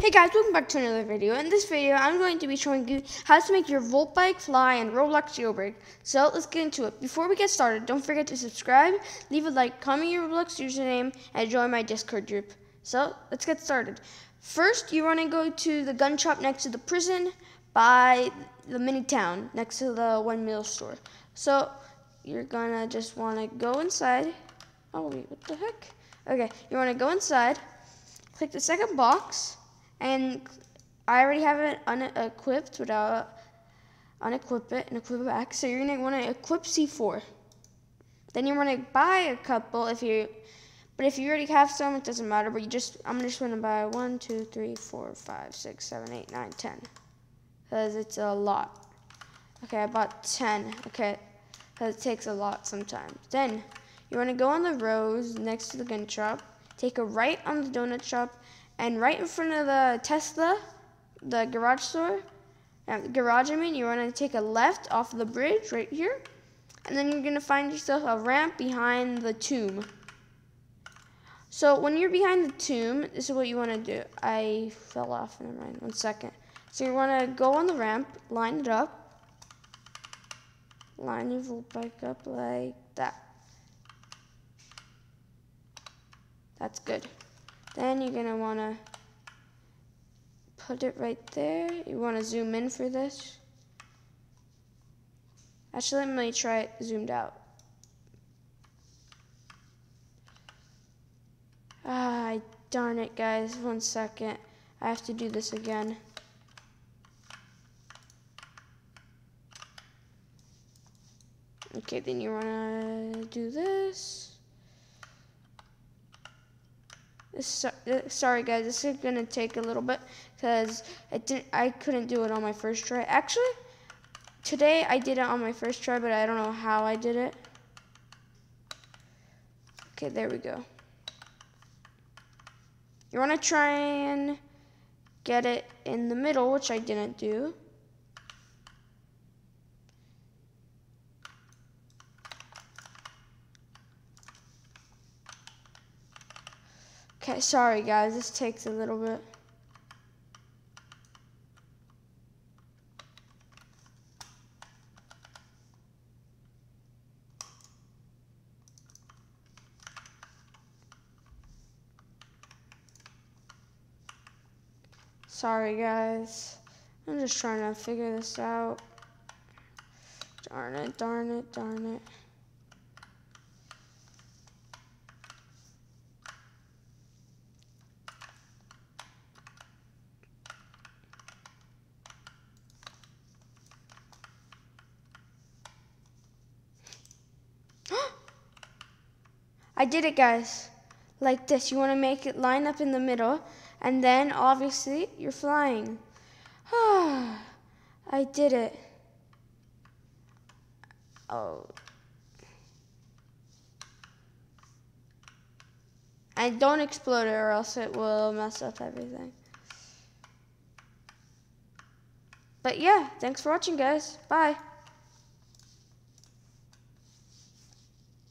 Hey guys, welcome back to another video. In this video, I'm going to be showing you how to make your Volt bike fly in Roblox Jailbreak. So let's get into it. Before we get started, don't forget to subscribe, leave a like, comment your Roblox username, and join my Discord group. So let's get started. First, you want to go to the gun shop next to the prison by the mini town next to the one meal store. So you're gonna just want to go inside. Oh wait, what the heck? Okay, you want to go inside, click the second box and I already have it unequipped without unequip it and equip it back. So you're gonna want to equip C4. Then you want to buy a couple if you, but if you already have some, it doesn't matter. But you just, I'm just gonna buy one, two, three, four, five, six, seven, eight, nine, ten, because it's a lot. Okay, I bought ten. Okay, because it takes a lot sometimes. Then you want to go on the rows next to the gun shop, take a right on the donut shop, and right in front of the Tesla, the garage store, uh, garage I mean, you want to take a left off the bridge right here, and then you're going to find yourself a ramp behind the tomb. So when you're behind the tomb, this is what you want to do. I fell off, never mind, one second. So you want to go on the ramp, line it up, line your bike up like that. That's good. Then you're gonna wanna put it right there. You wanna zoom in for this. Actually, let me try it zoomed out. Ah, darn it, guys. One second. I have to do this again. Okay, then you wanna do this. So, uh, sorry guys, this is gonna take a little bit because I didn't. I couldn't do it on my first try. Actually, today I did it on my first try, but I don't know how I did it. Okay, there we go. You want to try and get it in the middle, which I didn't do. Okay, sorry guys, this takes a little bit. Sorry guys, I'm just trying to figure this out. Darn it, darn it, darn it. I did it, guys. Like this. You want to make it line up in the middle, and then obviously you're flying. Ah, I did it. Oh. And don't explode it or else it will mess up everything. But yeah, thanks for watching, guys. Bye.